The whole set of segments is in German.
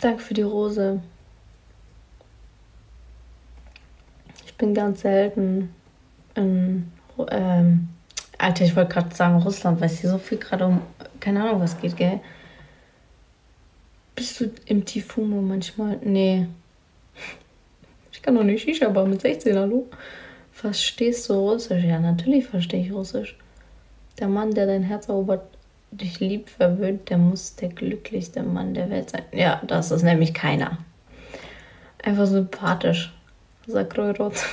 Danke für die Rose. Ich bin ganz selten in. Ähm, Alter, ich wollte gerade sagen Russland, weil es hier so viel gerade um. Keine Ahnung, was geht, gell? Bist du im Tifumo manchmal? Nee. Ich kann doch nicht Shisha, aber mit 16, hallo? Verstehst du Russisch? Ja, natürlich verstehe ich Russisch. Der Mann, der dein Herz erobert, dich lieb verwöhnt, der muss der glücklichste Mann der Welt sein. Ja, das ist nämlich keiner. Einfach sympathisch. Sakrorot.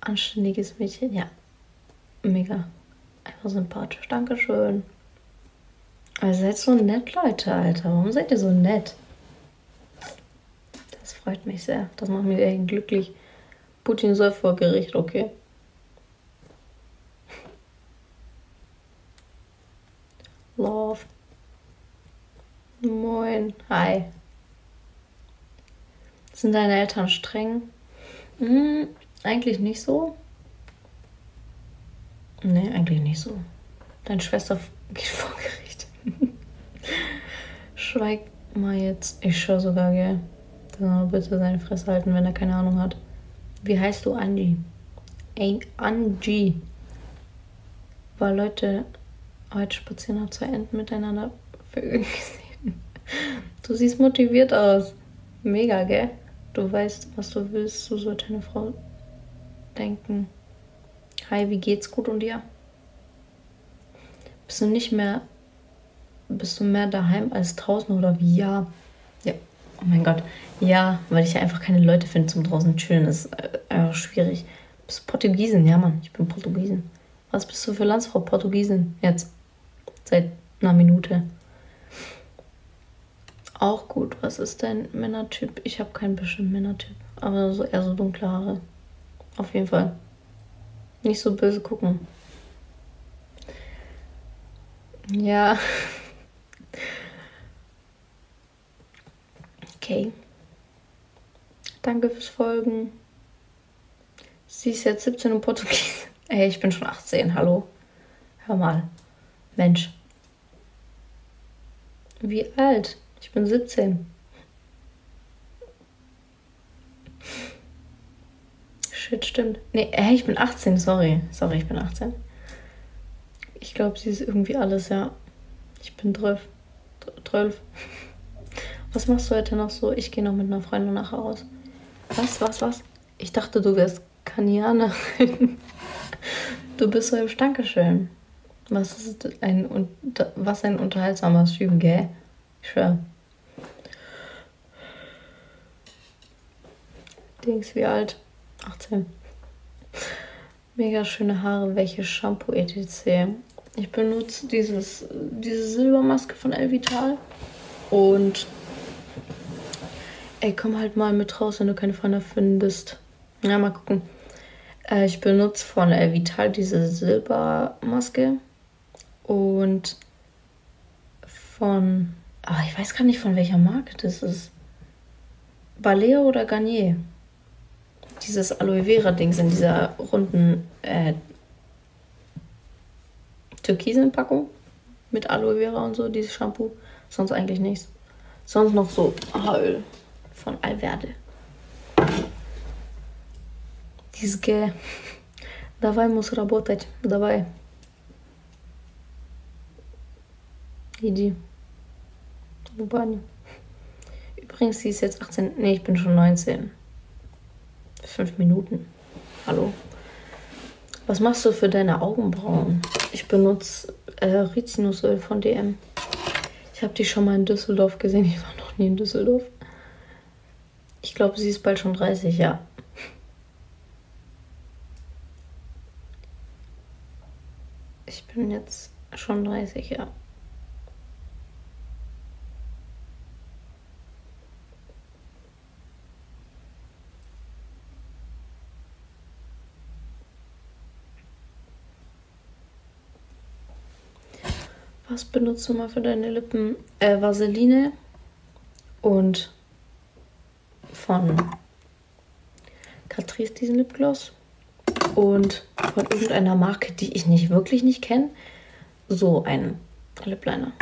Anständiges Mädchen, ja. Mega. Einfach sympathisch. Dankeschön. Ihr seid so nett, Leute, Alter. Warum seid ihr so nett? Das freut mich sehr. Das macht mich echt glücklich. Putin soll vor Gericht, okay? Love. Moin. Hi. Sind deine Eltern streng? Hm, eigentlich nicht so. Nee, eigentlich nicht so. Deine Schwester geht vor Gericht. Schweig mal jetzt. Ich schwör sogar, gell. Soll bitte seine Fresse halten, wenn er keine Ahnung hat. Wie heißt du Angie? Ey, Angie. Weil Leute heute spazieren habe zwei Enten miteinander Vögel gesehen. Du siehst motiviert aus. Mega, gell? Du weißt, was du willst. So sollte eine Frau denken. Hi, wie geht's gut und dir? Bist du nicht mehr. Bist du mehr daheim als draußen oder wie? Ja. Ja. Oh mein Gott. Ja, weil ich ja einfach keine Leute finde zum draußen chillen. Das ist äh, einfach schwierig. Bist du Portugiesin? Ja, Mann, ich bin Portugiesin. Was bist du für Landsfrau Portugiesin jetzt? Seit einer Minute. Auch gut. Was ist dein Männertyp? Ich habe keinen bestimmten Männertyp. Aber so eher so dunkle Haare. Auf jeden Fall. Nicht so böse gucken. Ja. Okay. Danke fürs Folgen. Sie ist jetzt 17 und Portugies. Ey, ich bin schon 18. Hallo. Hör mal. Mensch. Wie alt? Ich bin 17. Shit, stimmt. Nee, ich bin 18, sorry. Sorry, ich bin 18. Ich glaube, sie ist irgendwie alles, ja. Ich bin 12. 12. Was machst du heute noch so? Ich gehe noch mit einer Freundin nachher raus. Was, was, was? Ich dachte, du wärst Kanianerin. Du bist so im Dankeschön. Was ist ein, was ein unterhaltsamer Stream, gell? Schwör. Dings, wie alt? 18. Mega schöne Haare. Welche Shampoo etc. Ich benutze dieses, diese Silbermaske von Elvital. Und ey, komm halt mal mit raus, wenn du keine Freunde findest. Ja, mal gucken. Äh, ich benutze von Elvital diese Silbermaske. Und von. Ach, ich weiß gar nicht, von welcher Marke das ist. Baleo oder Garnier? Dieses Aloe Vera Dings in dieser runden äh, türkisen Packung mit Aloe Vera und so, dieses Shampoo. Sonst eigentlich nichts. Sonst noch so Haaröl von Alverde. Dieses Gel. Давай muss работать. Давай. Easy. Wobei. die? Übrigens, sie ist jetzt 18. Nee, ich bin schon 19. Fünf Minuten. Hallo? Was machst du für deine Augenbrauen? Ich benutze äh, Rizinusöl von DM. Ich habe die schon mal in Düsseldorf gesehen. Ich war noch nie in Düsseldorf. Ich glaube, sie ist bald schon 30, ja. Ich bin jetzt schon 30, ja. Was benutzt du mal für deine Lippen? Äh, Vaseline und von Catrice diesen Lipgloss und von irgendeiner Marke, die ich nicht wirklich nicht kenne, so ein Lip Liner.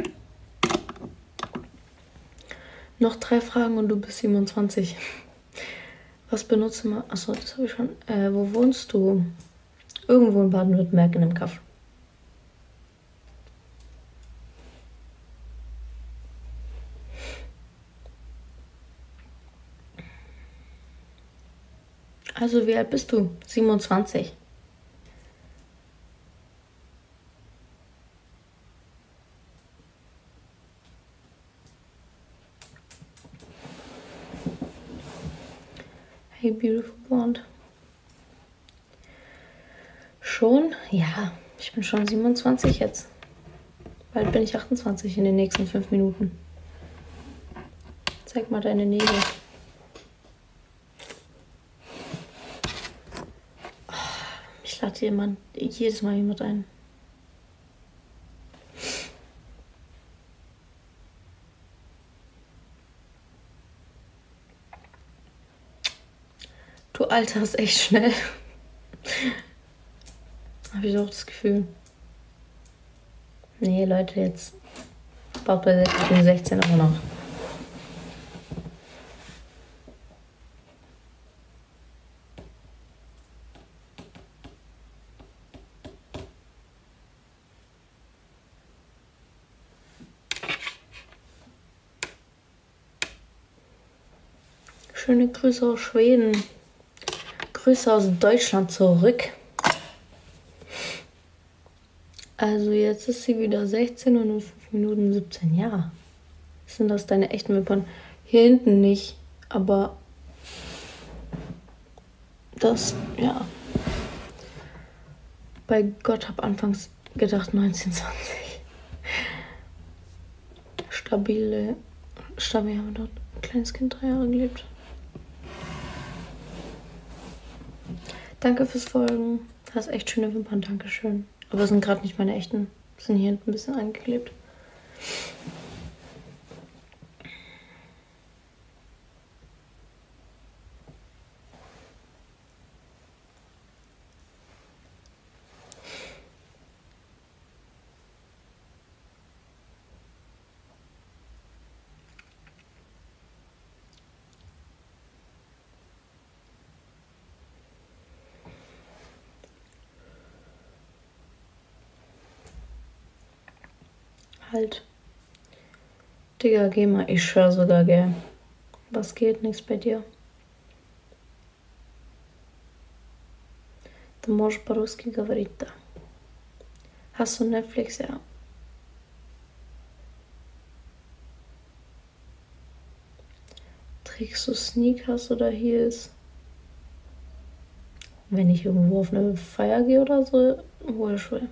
Noch drei Fragen und du bist 27. Was benutzt du mal? Achso, das habe ich schon. Äh, wo wohnst du? Irgendwo in Baden-Württemberg in einem Kaff. Also, wie alt bist du? 27. Hey, beautiful blonde. Schon? Ja, ich bin schon 27 jetzt. Bald bin ich 28 in den nächsten fünf Minuten. Zeig mal deine Nägel. Lade jemand jedes Mal jemand ein. Du alterst echt schnell. Habe ich auch das Gefühl. Nee, Leute, jetzt. Baut bei 16, 16 aber noch. Schöne Grüße aus Schweden. Grüße aus Deutschland zurück. Also jetzt ist sie wieder 16 und in 5 Minuten 17. Ja. Sind das deine echten Wimpern? Hier hinten nicht, aber das, ja. Bei Gott habe anfangs gedacht 1920. Stabile, stabil haben wir dort ein kleines Kind drei Jahre gelebt. Danke fürs Folgen. Hast echt schöne Wimpern, Dankeschön. Aber es sind gerade nicht meine echten. Sind hier hinten ein bisschen eingeklebt. Halt. Digga, geh mal. Ich schwör sogar, gell. Was geht? Nichts bei dir. Ты можешь по-русски говорить, да. Hast du Netflix, ja. Trägst du Sneakers oder Heels? Wenn ich irgendwo auf eine Feier gehe oder so, wohl schwer.